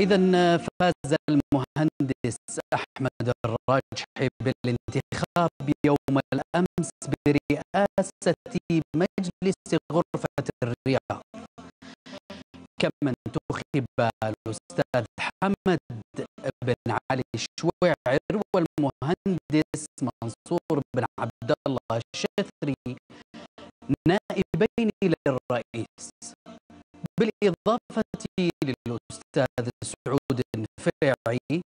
إذا فاز المهندس أحمد الراجحي بالانتخاب يوم الأمس برئاسة مجلس غرفة الرياض. كما انتخب الأستاذ حمد بن علي الشويعر والمهندس منصور بن عبد الله الشثري نائبين للرئيس. بالإضافة للأستاذ سعود النفيعي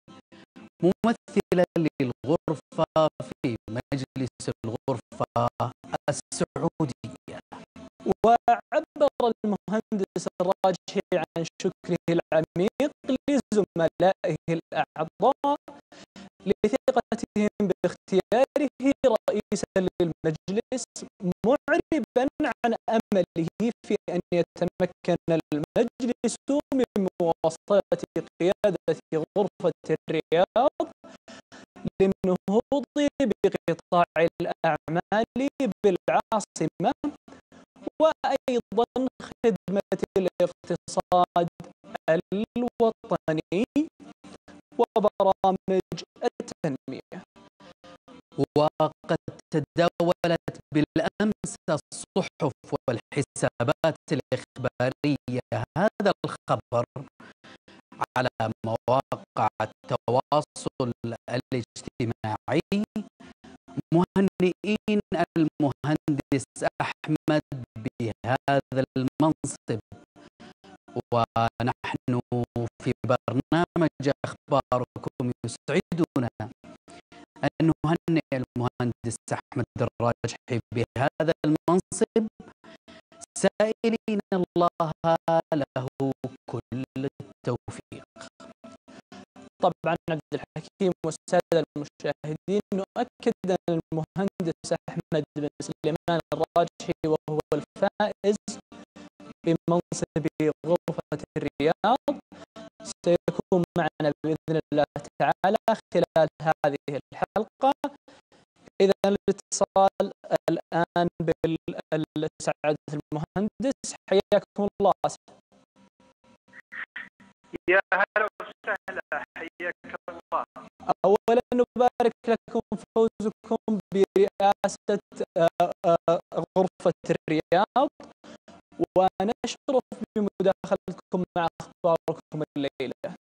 ممثلا للغرفة في مجلس الغرفة السعودية. وعبر المهندس الراجحي عن شكره العميق لزملائه الأعضاء لثقتهم باختياره رئيسا للمجلس معربا عن أمله في أن يتمكن المجلس مواصلة قيادة غرفة الرياض للنهوض بقطاع الأعمال بالعاصمة وأيضا خدمة الاقتصاد الوطني وبرامج التنمية. وقد تداولت بالأمس الصحف والحسابات الإخبارية هذا الخبر. على مواقع التواصل الاجتماعي. مهنئين المهندس أحمد بهذا المنصب. ونحن في برنامج أخباركم يسعدنا أن نهنئ المهندس أحمد الراجحي بهذا المنصب. سائلين والسادة المشاهدين نؤكد أن المهندس أحمد بن سليمان الراجحي وهو الفائز بمنصب غرفة الرياض. سيكون معنا بإذن الله تعالى خلال هذه الحلقة. إذا الاتصال الآن بالسعادة المهندس حياكم الله. يا هلا وسهلا حياك أولا نبارك لكم فوزكم برئاسة آه، آه، غرفة الرياض ونشرف بمداخلتكم مع أخباركم الليلة.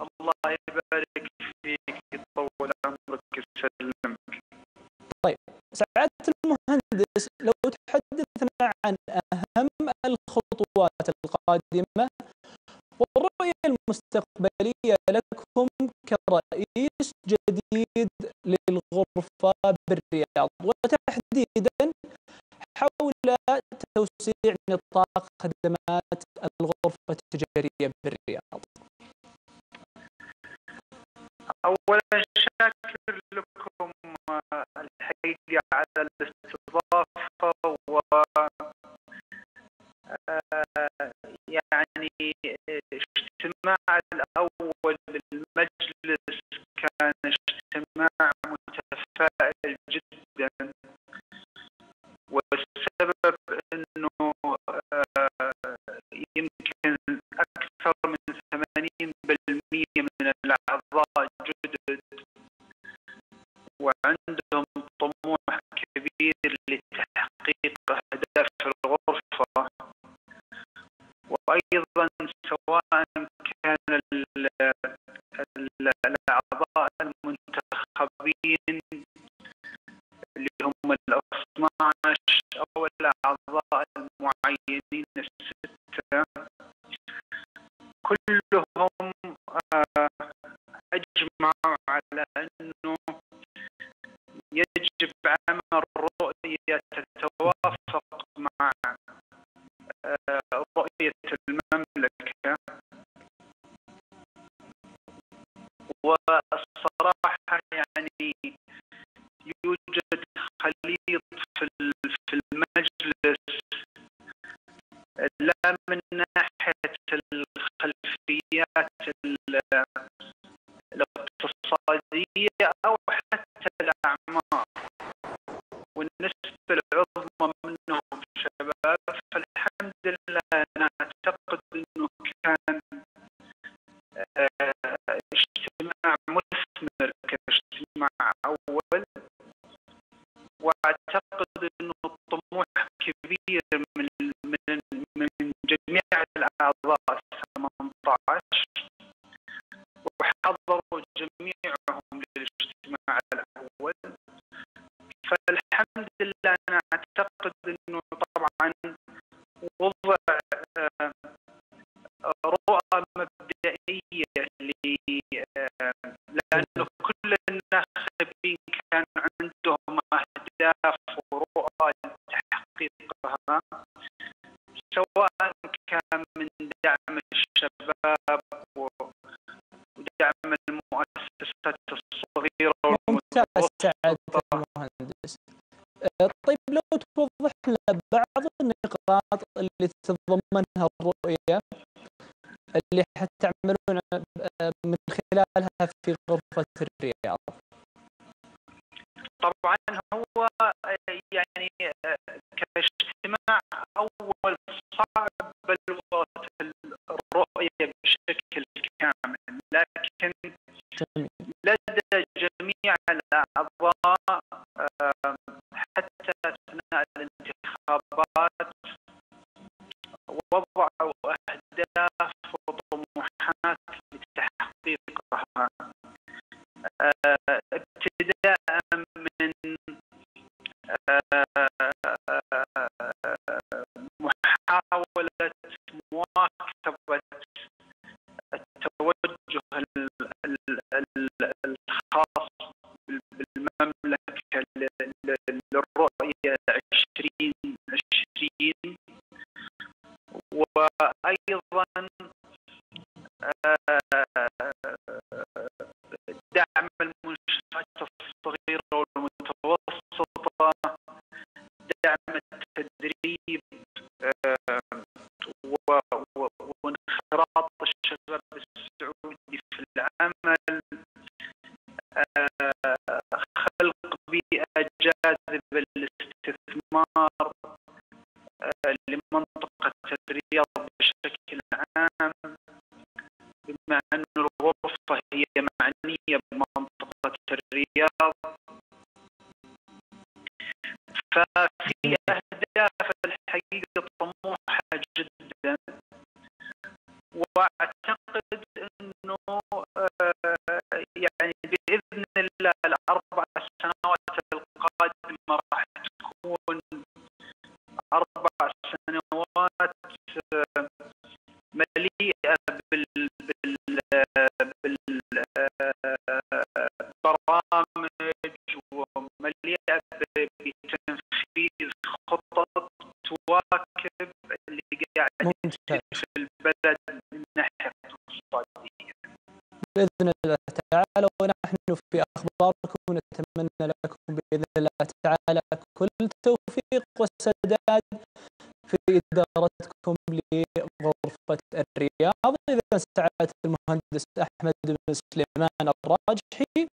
الله يبارك فيك يطول عمرك يسلمك. طيب سعادة المهندس لو تحدثنا عن أهم الخطوات القادمة المستقبلية لكم كرئيس جديد للغرفة بالرياض وتحديدا حول توسيع نطاق خدمات الغرفة التجارية بالرياض. أولا يجب اللي حتعملون آه، من خلالها في غرفة الرياض. طبعا هو آه، يعني آه، كاجتماع أول صعب الرؤية بشكل كامل. لكن uh, في البلد من ناحيه اقتصاديه. بإذن الله تعالى ونحن في أخباركم ونتمنى لكم بإذن الله تعالى كل التوفيق والسداد في إدارتكم لغرفة الرياض. إذا سعاده المهندس أحمد بن سليمان الراجحي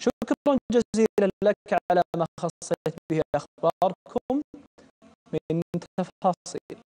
شكرا جزيلا لك على ما خصيت به أخباركم. من تفاصيل.